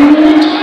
Minute